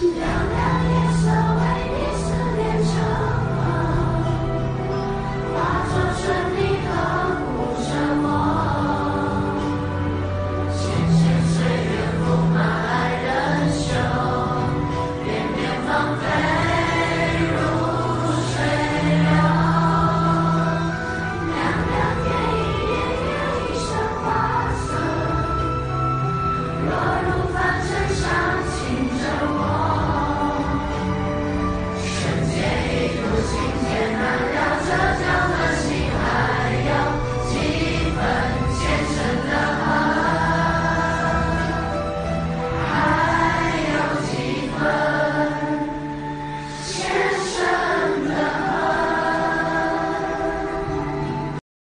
凉凉夜色为你思念成河化作春泥呵护着我浅浅岁月铺满爱人袖片片芳菲入水流凉凉天意潋滟一身花色若如